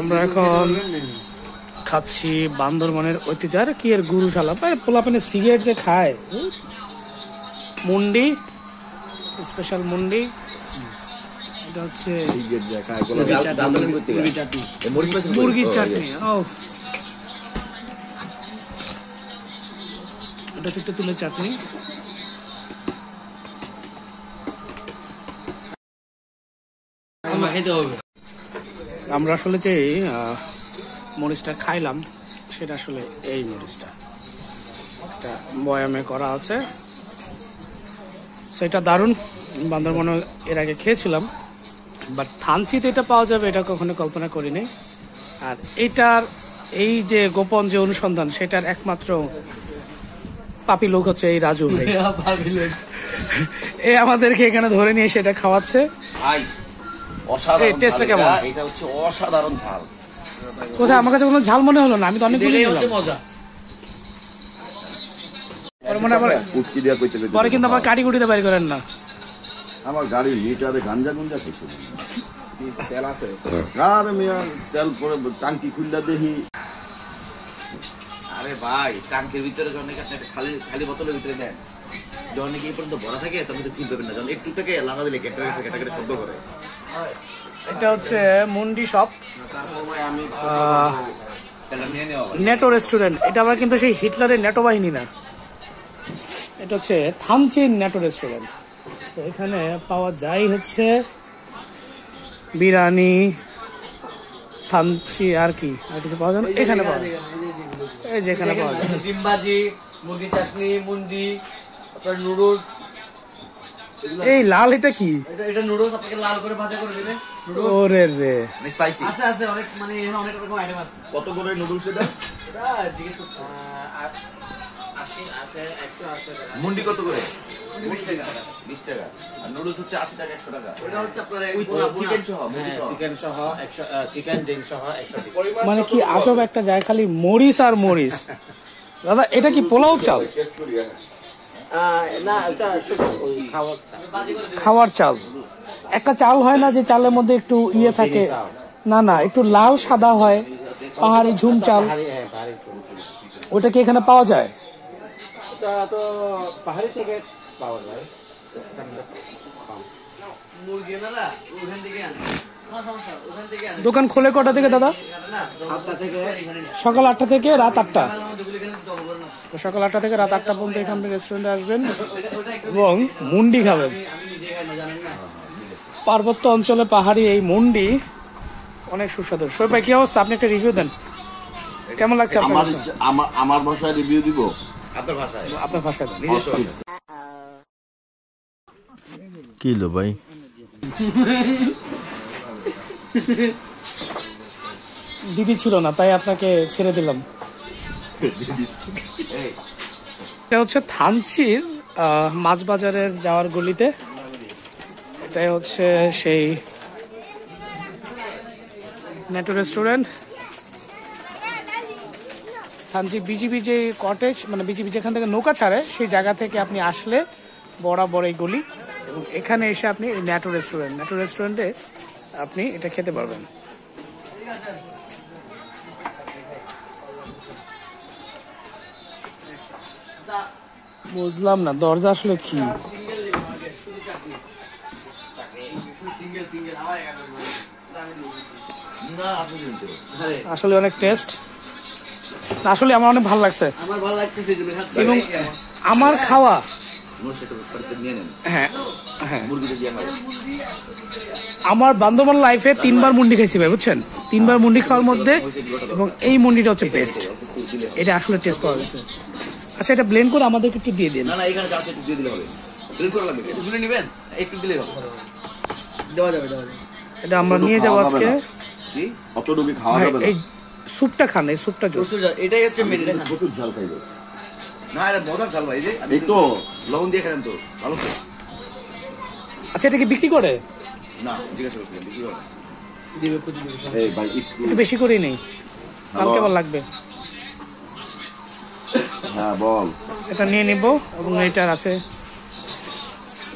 আমরা এখন খাচ্ছি বান্দরবনের ঐতিহ্য। কি এর গুরুশালা? পোলাপানে সিগারেট যে খায়। মুন্ডি স্পেশাল মুন্ডি। এটা হচ্ছে? মুরগির চাটনি এটা হচ্ছে তেঁতুলের চাটনি। মাখাইতে হবে। আমরা আসলে যে মরিচটা খাইলাম সেটা আসলে এই মরিচটা। একটা বয়ামে করা আছে। সেটা দারুণ। বান্দরবনে এর আগে খেয়েছিলাম। বাট থানচিতে এটা পাওয়া যাবে এটা কখনো কল্পনা করিনি। আর এটার এই যে গোপন যে অনুসন্ধান সেটার একমাত্র পাপি লোক হচ্ছে এই রাজু ভাই। এ আমাদেরকে এখানে ধরে নিয়ে সেটা খাওয়াচ্ছে। অসাধারণ এই, ঝাল কেমন? এটা। এটা হচ্ছে অসাধারণ ঝাল। কোথায়? আমার কাছে কোনো ঝাল মনে হলো না আমি তো অনেক মজা। পরে মনে কিন্তু আবার কাটি কুটিতে বাইর করেন না। আমার গাড়ির লিটারে গাঞ্জা গুঞ্জা কিছু তেল আছে। কার মিয়া তেল পরে টাঙ্কি খুললা দেখি। আরে ভাই ট্যাঙ্কের ভিতরে যখন খালি খালি বোতলের ভিতরে দেন যখন এই পর্যন্ত ভরা থাকে তখন তো ফিল পাবেন না। যখন একটু থেকে লাগা দিলে কেটে কেটে শব্দ করে। এটা হচ্ছে মুন্ডি শপ নেটো রেস্টুরেন্ট এটা আবার কিন্তু সেই হিটলারের নেটো বাহিনী না। এটা হচ্ছে থানচিন নেটো রেস্টুরেন্ট তো এখানে পাওয়া যায় হচ্ছে বিরিয়ানি, থানচি, আর কি? আর কিছু পাওয়া যায়? এখানে পাওয়া যায়। এই যে এখানে পাওয়া যায়। ডিমবাজি মুরগি চাটনি, মুন্ডি নুডলস এই লাল এটা কি? এটা এটা নুডলস আপনাকে লাল করে ভাজা করে দিবে। নুডলস ওরে রে। স্পাইসি আছে আছে অনেক মানে এখানে অনেক রকম আইটেম আছে। কত করে নুডলস এটা? এটা জিজ্ঞেস করতে মুন্ডি কত করে? বিশ টাকা। আর নুডলস হচ্ছে আশি টাকা একশো টাকা। এটা হচ্ছে আপনার চিকেন সহ চিকেন সহ। একশো চিকেন ডিম সহ একশো মানে কি আজব একটা যায় খালি মরিচ আর মরিচ। দাদা এটা কি পোলাও চাল? খাওয়ার চাল। একটা চাল হয় না যে চালের মধ্যে একটু ইয়ে থাকে? না না একটু লাল সাদা হয় পাহাড়ি ঝুম চাল। হ্যাঁ ফুল ওটা কি এখানে পাওয়া যায়? পাহাড়ি থেকে পাওয়া যায়। দোকান খোলে কটা থেকে দাদা? সকাল আটটা থেকে রাত আটটা দুগুলি এখানে জব করে না তো সকাল আটটা থেকে রাত আটটা পর্যন্ত এখানে রেস্টুরেন্টে আসবেন। এবং মুন্ডি খাবেন। আমি নিজে খাই না জানেন না পার্বত্য অঞ্চলে পাহাড়ি এই মুন্ডি অনেক সুস্বাদু। শোয় ভাই কি অবস্থা? আপনি একটা রিভিউ দেন। কেমন লাগছে আপনার আমার আমার ভাষায় রিভিউ দিব? আপনার ভাষায়। আপনার ভাষায় দেন। কি লো ভাই? দিদি ছিল না তাই আপনাকে ছেড়ে দিলাম। এটা হচ্ছে থানচির মাছ বাজারের যাওয়ার গলিতে। এটাই হচ্ছে সেই নেটো রেস্টুরেন্ট থানচি বিজিবি যে কটেজ মানে বিজিবি যেখান থেকে নৌকা ছাড়ে, সেই জায়গা থেকে আপনি আসলে বরাবর এই গলি। এবং এখানে এসে আপনি ন্যাটো রেস্টুরেন্ট ন্যাটো রেস্টুরেন্টে আপনি এটা খেতে পারবেন। বুঝলাম না দরজা আসলে কি। আসলে অনেক টেস্ট। আসলে আমার অনেক ভালো লাগছে। এবং আমার খাওয়া হ্যাঁ হ্যাঁ। আমার। বান্ধবন লাইফে তিনবার মুন্ডি খাইছি ভাই বুঝছেন? তিনবার মুন্ডি খাওয়ার মধ্যে এবং এই মুন্ডিটা হচ্ছে বেস্ট এটা আসলে টেস্ট পাওয়া গেছে। আচ্ছা এটা ব্লেন্ড করে আমাদেরকে একটু দিয়ে দিন। না না এখানে চাষ একটু দিয়ে দিলে হবে। গ্রিল করা লাগবে। একটু গুলে নেবেন? একটু দিলেই হবে। দেওয়া যাবে দেওয়া যাবে। এটা আমরা নিয়ে যাব আজকে। কি? অতটুকু খাওয়া যাবে না। এই স্যুপটা খান এই স্যুপটা জোস। এটাই হচ্ছে মেন প্রচুর ঝাল খাইবে না এটা মজার চাল ভাই এই যে এই তো। লবণ দিয়ে খেলাম তো ভালো তো। আচ্ছা এটা কি বিক্রি করে? না জিজ্ঞাসা করছিলাম বেশি করে দিবে খুঁজে দিবে এই ভাই একটু একটু বেশি করেই নেই। কালকে আবার লাগবে? হ্যাঁ বল। এটা নিয়ে নিব এবং এটার আছে।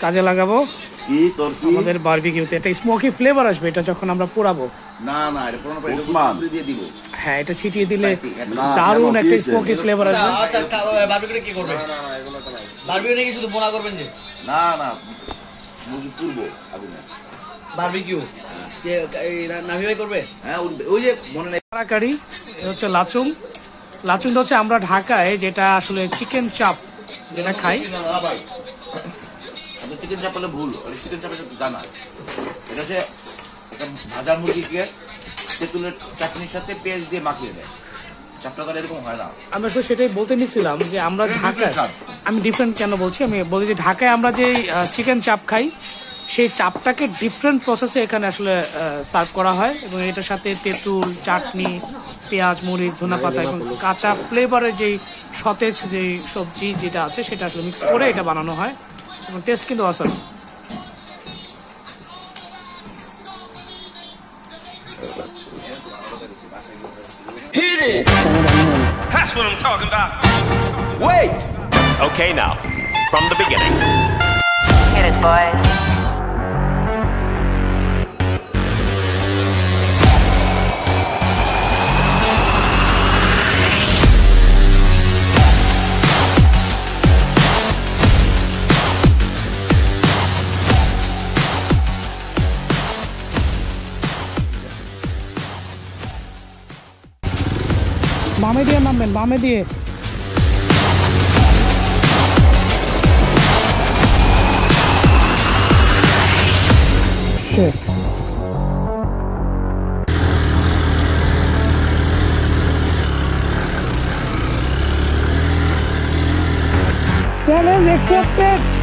কাজে লাগাবো। কি? তোর কি? আমাদের বারবিকিউতে একটা স্মোকি ফ্লেভার আসবে এটা যখন আমরা পোড়াবো। না না এটা পুরোনো পাই ওসমান। দিয়ে দিব। হ্যাঁ এটা ছিটিয়ে দিলে। দারুণ একটা স্মোকি ফ্লেভার আসবে। আচ্ছা বারবিকিউটা কি করবে? না না এগুলো তো নাই। বারবিকিউ নাকি শুধু বোনা করবেন যে? না না মুরগি তুলবো আগুনে। বারবিকিউ নাভি ভাই করবে? হ্যাঁ ওই- যে মনে নেই। কারি এ হচ্ছে লাচুং। লাচুংটা হচ্ছে আমরা ঢাকায় যেটা আসলে চিকেন চাপ যেটা খাই। চিকেন চাপ ভুল চিকেন চাপের সাথে জানা এটা হচ্ছে ভাজা মুরগিকে তেঁতুলের চাটনির সাথে পেঁয়াজ দিয়ে মাখিয়ে দেয়। চাপটা করে এরকম হয় না। আমি সেটাই বলতে নিছিলাম যে আমরা ঢাকায় আমি ডিফারেন্ট কেন বলছি? আমি বলি যে ঢাকায় আমরা যে চিকেন চাপ খাই সেই চাপটাকে ডিফারেন্ট প্রসেসে এখানে আসলে সার্ভ করা হয় এবং এটার সাথে তেঁতুল চাটনি পেঁয়াজ মরিচ ধনা পাতা এবং কাঁচা ফ্লেভারের যেই সতেজ যে সবজি যেটা আছে সেটা আসলে মিক্স করে এটা বানানো হয় এবং টেস্ট কিন্তু awesome That's what I'm talking about. Wait! Okay, now, from the beginning. Hit it, boys. বামে দিয়ে নামবেন বামে দিয়ে Challenge accepted.